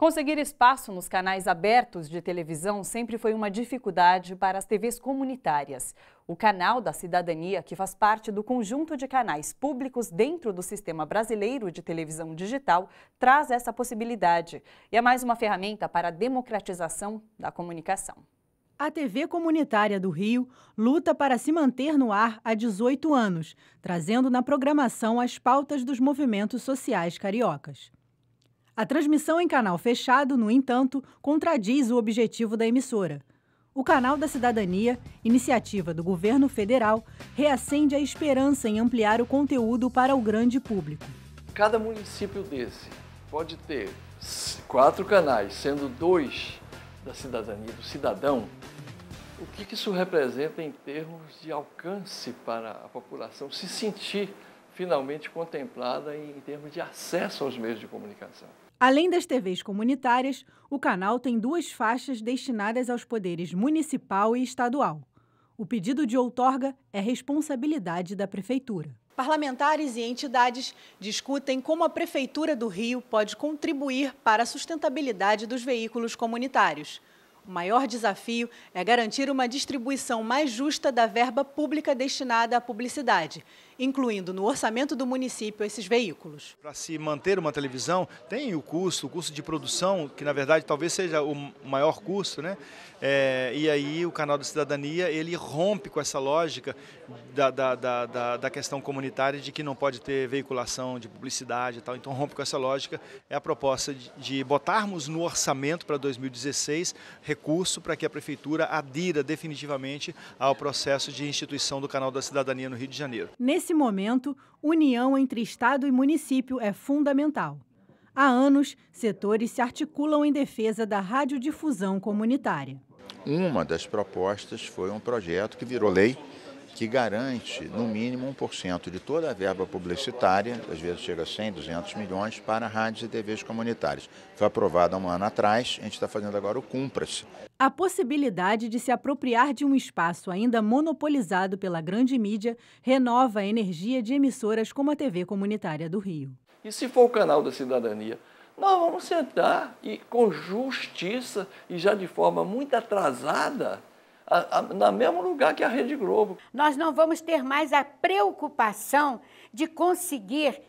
Conseguir espaço nos canais abertos de televisão sempre foi uma dificuldade para as TVs comunitárias. O Canal da Cidadania, que faz parte do conjunto de canais públicos dentro do Sistema Brasileiro de Televisão Digital, traz essa possibilidade e é mais uma ferramenta para a democratização da comunicação. A TV Comunitária do Rio luta para se manter no ar há 18 anos, trazendo na programação as pautas dos movimentos sociais cariocas. A transmissão em canal fechado, no entanto, contradiz o objetivo da emissora. O Canal da Cidadania, iniciativa do governo federal, reacende a esperança em ampliar o conteúdo para o grande público. Cada município desse pode ter quatro canais, sendo dois da cidadania, do cidadão. O que isso representa em termos de alcance para a população se sentir finalmente contemplada em termos de acesso aos meios de comunicação? Além das TVs comunitárias, o canal tem duas faixas destinadas aos poderes municipal e estadual. O pedido de outorga é responsabilidade da Prefeitura. Parlamentares e entidades discutem como a Prefeitura do Rio pode contribuir para a sustentabilidade dos veículos comunitários. O maior desafio é garantir uma distribuição mais justa da verba pública destinada à publicidade, incluindo no orçamento do município esses veículos. Para se manter uma televisão, tem o custo, o custo de produção, que na verdade talvez seja o maior custo, né? É, e aí o canal da cidadania ele rompe com essa lógica da, da, da, da, questão comunitária de que não pode ter veiculação de publicidade e tal. Então rompe com essa lógica. É a proposta de, de botarmos no orçamento para 2016 recurso para que a prefeitura adira definitivamente ao processo de instituição do canal da cidadania no Rio de Janeiro. Nesse momento, união entre Estado e município é fundamental. Há anos, setores se articulam em defesa da radiodifusão comunitária. Uma das propostas foi um projeto que virou lei, que garante no mínimo 1% de toda a verba publicitária, às vezes chega a 100, 200 milhões, para rádios e TVs comunitárias. Foi aprovado há um ano atrás, a gente está fazendo agora o Cumpra-se. A possibilidade de se apropriar de um espaço ainda monopolizado pela grande mídia renova a energia de emissoras como a TV Comunitária do Rio. E se for o canal da cidadania? Nós vamos sentar e com justiça e já de forma muito atrasada, a, a, no mesmo lugar que a Rede Globo. Nós não vamos ter mais a preocupação de conseguir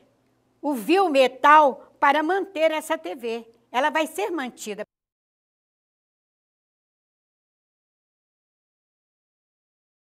o vil metal para manter essa TV. Ela vai ser mantida.